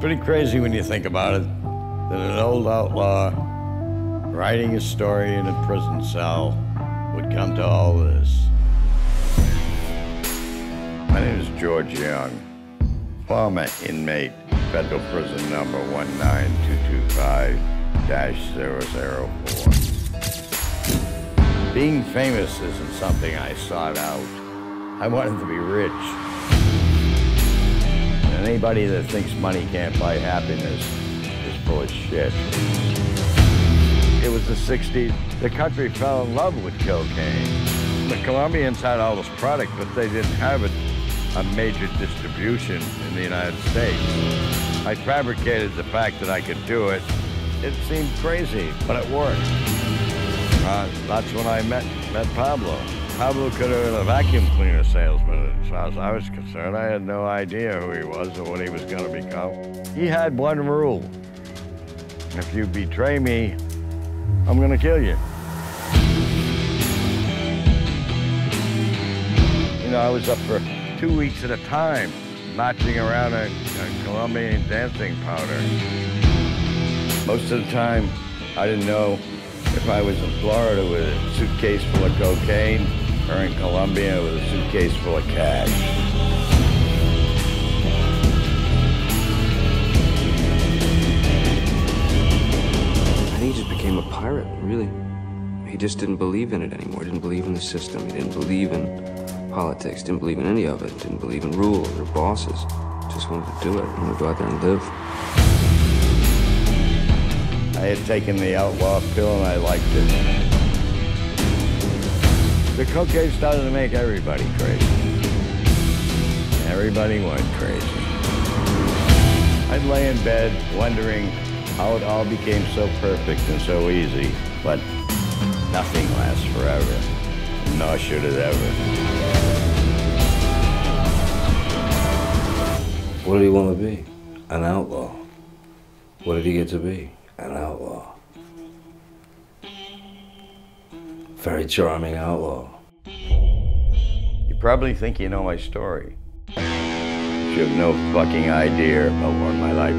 pretty crazy when you think about it that an old outlaw writing a story in a prison cell would come to all this. My name is George Jung, former inmate, federal prison number 19225-004. Being famous isn't something I sought out. I wanted to be rich. Anybody that thinks money can't buy happiness is full of shit. It was the 60s. The country fell in love with cocaine. The Colombians had all this product, but they didn't have it a major distribution in the United States. I fabricated the fact that I could do it. It seemed crazy, but it worked. Uh, that's when I met, met Pablo. Pablo could have been a vacuum cleaner salesman as far as I was concerned. I had no idea who he was or what he was going to become. He had one rule. If you betray me, I'm going to kill you. You know, I was up for two weeks at a time, marching around a, a Colombian dancing powder. Most of the time, I didn't know if I was in Florida with a suitcase full of cocaine or in Colombia with a suitcase full of cash. I think he just became a pirate, really. He just didn't believe in it anymore. He didn't believe in the system. He didn't believe in politics, didn't believe in any of it, didn't believe in rules or bosses. Just wanted to do it, wanted to go out there and live. I had taken the outlaw pill and I liked it. The cocaine started to make everybody crazy. Everybody went crazy. I'd lay in bed wondering how it all became so perfect and so easy, but nothing lasts forever, nor should it ever. What did he want to be? An outlaw. What did he get to be? Very charming outlaw. You probably think you know my story. You have no fucking idea about what my life